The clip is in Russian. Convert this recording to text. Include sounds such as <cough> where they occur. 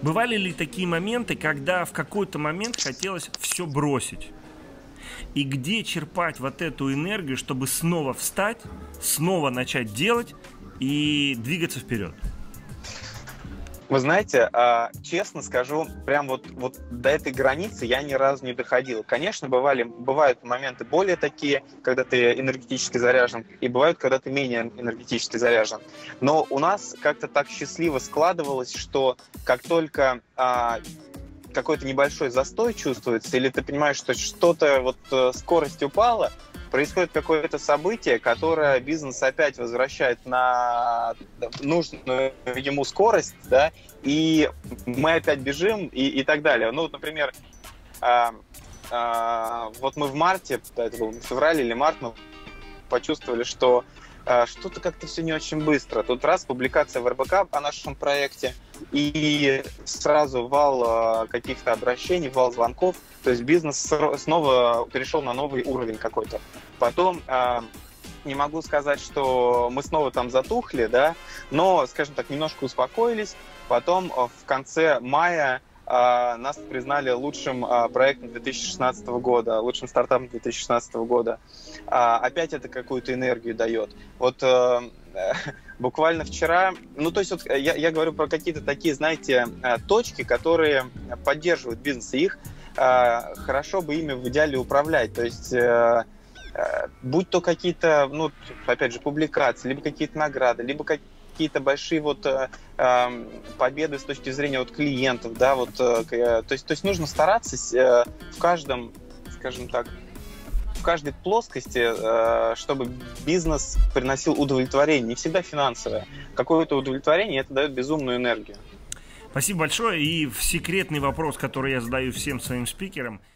Бывали ли такие моменты, когда в какой-то момент хотелось все бросить? И где черпать вот эту энергию, чтобы снова встать, снова начать делать и двигаться вперед? Вы знаете, а, честно скажу, прям вот, вот до этой границы я ни разу не доходил. Конечно, бывали, бывают моменты более такие, когда ты энергетически заряжен, и бывают, когда ты менее энергетически заряжен. Но у нас как-то так счастливо складывалось, что как только а, какой-то небольшой застой чувствуется, или ты понимаешь, что что-то вот э, скорость упала, происходит какое-то событие, которое бизнес опять возвращает на нужную ему скорость, да, и мы опять бежим и, и так далее. Ну, вот, например, э, э, вот мы в марте, это был февраль или март, мы почувствовали, что что-то как-то все не очень быстро. Тут раз публикация в РБК о нашем проекте, и сразу вал э, каких-то обращений, вал звонков – то есть бизнес снова перешел на новый уровень какой-то. Потом э, не могу сказать, что мы снова там затухли, да, но, скажем так, немножко успокоились. Потом а, в конце мая нас признали лучшим э, проектом 2016 года, лучшим стартапом 2016 года. Э, опять это какую-то энергию дает. Вот э, <laughs> буквально вчера, ну то есть вот я, я говорю про какие-то такие, знаете, точки, которые поддерживают бизнес, и их Э, хорошо бы ими в идеале управлять. То есть э, э, будь то какие-то, ну, опять же, публикации, либо какие-то награды, либо какие-то большие вот э, эм, победы с точки зрения вот клиентов, да, вот, э, то есть, то есть нужно стараться э, в каждом, скажем так, в каждой плоскости, э, чтобы бизнес приносил удовлетворение, не всегда финансовое. Какое-то удовлетворение это дает безумную энергию. Спасибо большое. И секретный вопрос, который я задаю всем своим спикерам –